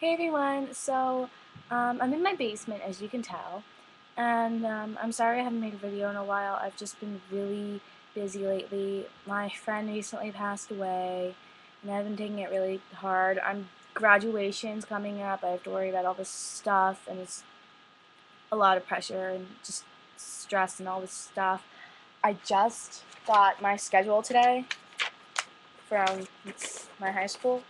Hey everyone, so um, I'm in my basement as you can tell and um, I'm sorry I haven't made a video in a while. I've just been really busy lately. My friend recently passed away and I've been taking it really hard. I'm graduation's coming up. I have to worry about all this stuff and it's a lot of pressure and just stress and all this stuff. I just got my schedule today from my high school.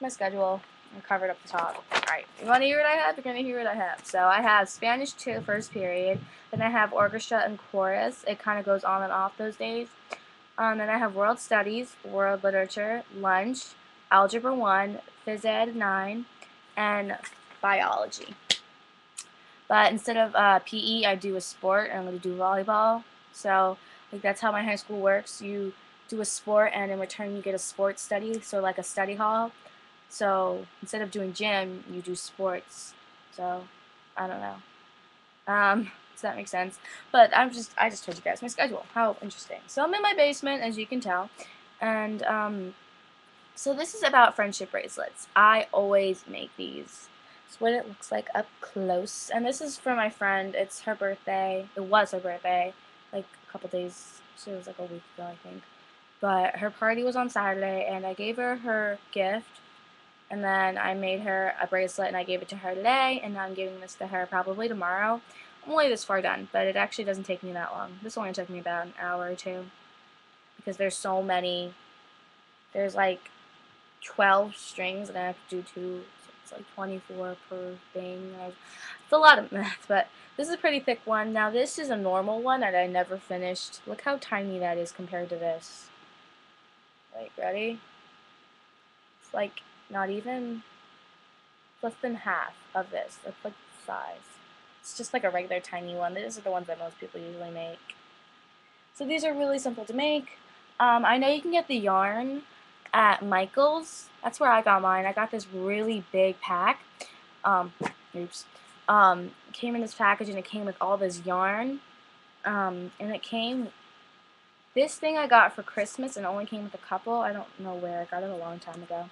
My schedule I covered up the top. Alright, you want to hear what I have? You're going to hear what I have. So I have Spanish 2 first period. Then I have orchestra and chorus. It kind of goes on and off those days. Um, then I have world studies, world literature, lunch, algebra 1, phys ed 9, and biology. But instead of uh, PE, I do a sport, and I'm going to do volleyball. So like that's how my high school works. You do a sport, and in return you get a sports study, so like a study hall. So instead of doing gym, you do sports. So I don't know. Um, does that make sense? But I'm just I just told you guys my schedule. How interesting. So I'm in my basement, as you can tell, and um, so this is about friendship bracelets. I always make these. It's what it looks like up close, and this is for my friend. It's her birthday. It was her birthday, like a couple days. So it was like a week ago, I think. But her party was on Saturday, and I gave her her gift and then I made her a bracelet and I gave it to her today and now I'm giving this to her probably tomorrow. I'm only this far done, but it actually doesn't take me that long. This only took me about an hour or two because there's so many. There's like 12 strings and I have to do two, so it's like 24 per thing. It's a lot of math, but this is a pretty thick one. Now this is a normal one that I never finished. Look how tiny that is compared to this. Like, ready? It's like not even less than half of this. That's like the size. It's just like a regular tiny one. These are the ones that most people usually make. So these are really simple to make. Um, I know you can get the yarn at Michael's. That's where I got mine. I got this really big pack. Um, oops. Um, came in this package and it came with all this yarn. Um, and it came, this thing I got for Christmas and only came with a couple. I don't know where. I got it a long time ago.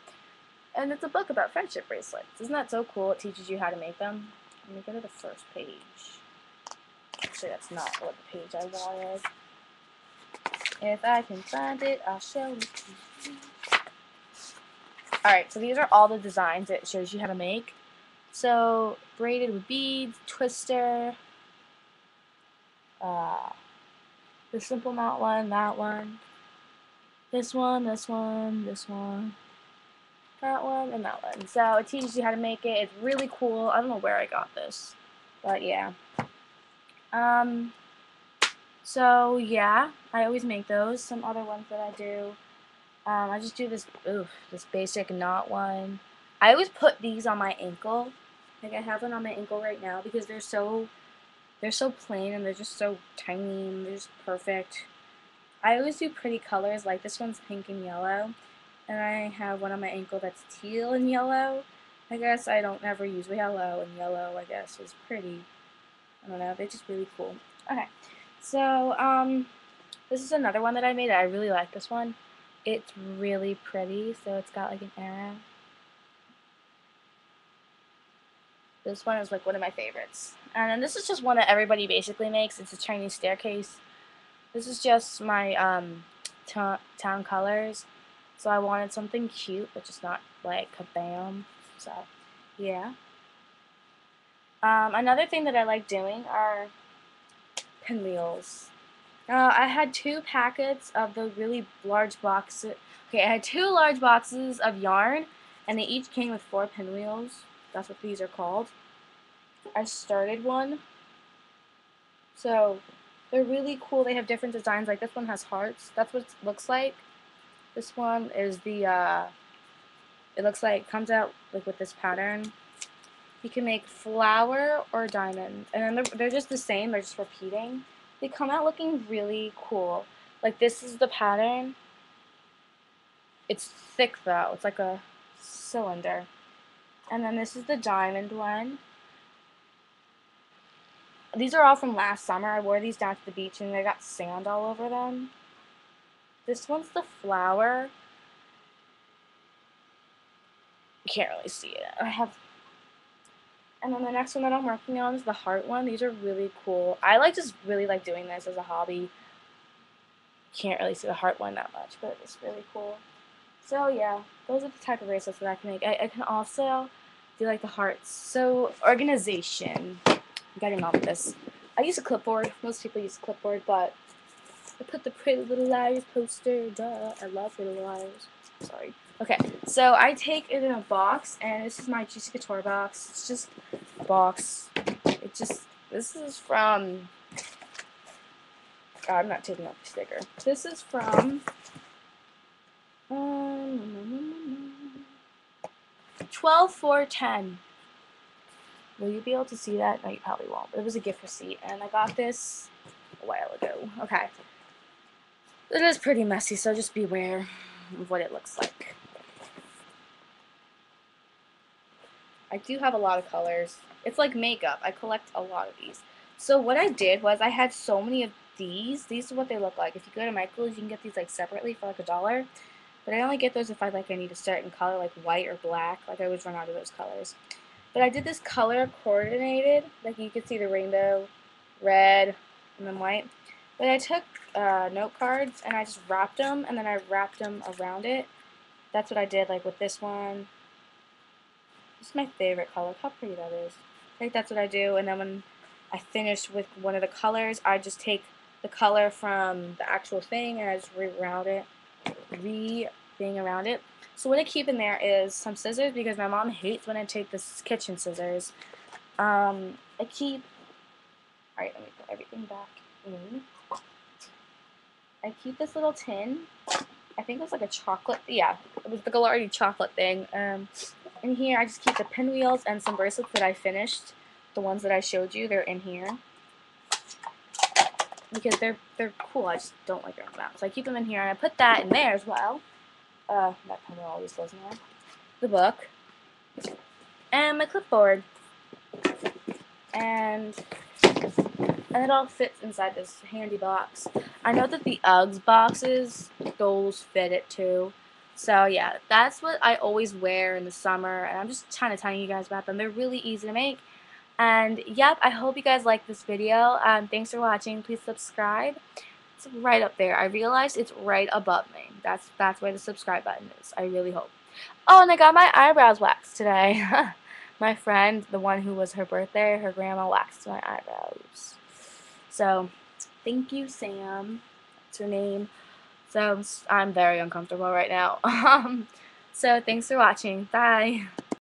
And it's a book about friendship bracelets. Isn't that so cool? It teaches you how to make them. Let me go to the first page. Actually, that's not what the page I wanted. If I can find it, I'll show it to you. Alright, so these are all the designs it shows you how to make. So, braided with beads, twister, uh, the simple knot one, that one, this one, this one, this one, that one, and that one. So it teaches you how to make it. It's really cool. I don't know where I got this, but yeah. Um, so yeah, I always make those. Some other ones that I do, um, I just do this, oof, this basic knot one. I always put these on my ankle. Like I have one on my ankle right now because they're so, they're so plain and they're just so tiny and they're just perfect. I always do pretty colors, like this one's pink and yellow and I have one on my ankle that's teal and yellow. I guess I don't ever use yellow, and yellow, I guess, is pretty. I don't know, they're just really cool. Okay, so, um, this is another one that I made. I really like this one. It's really pretty, so it's got like an arrow. This one is like one of my favorites. And then this is just one that everybody basically makes. It's a Chinese staircase. This is just my um, town colors. So I wanted something cute, but just not like kabam. So, yeah. Um, another thing that I like doing are pinwheels. Uh, I had two packets of the really large boxes. Okay, I had two large boxes of yarn, and they each came with four pinwheels. That's what these are called. I started one. So, they're really cool. They have different designs. Like this one has hearts. That's what it looks like. This one is the, uh, it looks like, comes out like with this pattern. You can make flower or diamond. And then they're, they're just the same, they're just repeating. They come out looking really cool. Like this is the pattern. It's thick though, it's like a cylinder. And then this is the diamond one. These are all from last summer. I wore these down to the beach and they got sand all over them. This one's the flower. You can't really see it. I have and then the next one that I'm working on is the heart one. These are really cool. I like just really like doing this as a hobby. Can't really see the heart one that much, but it's really cool. So yeah, those are the type of bracelets that I can make. I, I can also do like the hearts. So organization. I'm getting on with this. I use a clipboard. Most people use a clipboard, but I put the Pretty Little Liars poster. Duh. I love Pretty Little Liars. Sorry. Okay, so I take it in a box, and this is my Juicy Couture box. It's just a box. It just, this is from, I'm not taking off the sticker. This is from, um, 12 4 10. Will you be able to see that? No, you probably won't. It was a gift receipt, and I got this a while ago. Okay. It is pretty messy, so just beware of what it looks like. I do have a lot of colors. It's like makeup. I collect a lot of these. So what I did was I had so many of these. These are what they look like. If you go to Michael's, you can get these like separately for like a dollar. But I only get those if I like I need a certain color like white or black. Like I always run out of those colors. But I did this color coordinated. Like you can see the rainbow, red, and then white. But I took uh, note cards and I just wrapped them and then I wrapped them around it. That's what I did like with this one is my favorite color. Look how pretty that is. I think that's what I do. And then when I finish with one of the colors, I just take the color from the actual thing and I just reroute it, re-thing around it. So what I keep in there is some scissors because my mom hates when I take the kitchen scissors. Um, I keep, alright, let me put everything back in. I keep this little tin. I think it was like a chocolate, yeah, it was the Ghirardelli chocolate thing. Um, in here, I just keep the pinwheels and some bracelets that I finished. The ones that I showed you, they're in here. Because they're they're cool. I just don't like them out. So I keep them in here, and I put that in there as well. Uh, that pinwheel always goes in there. The book. And my clipboard. And and it all fits inside this handy box. I know that the Uggs boxes, those fit it too. So yeah, that's what I always wear in the summer, and I'm just trying to tell you guys about them. They're really easy to make. And yep, I hope you guys like this video. Um, thanks for watching. Please subscribe. It's right up there. I realized it's right above me. That's that's where the subscribe button is. I really hope. Oh, and I got my eyebrows waxed today. my friend, the one who was her birthday, her grandma waxed my eyebrows. So, thank you, Sam. That's her name. So I'm very uncomfortable right now. Um, so thanks for watching. Bye.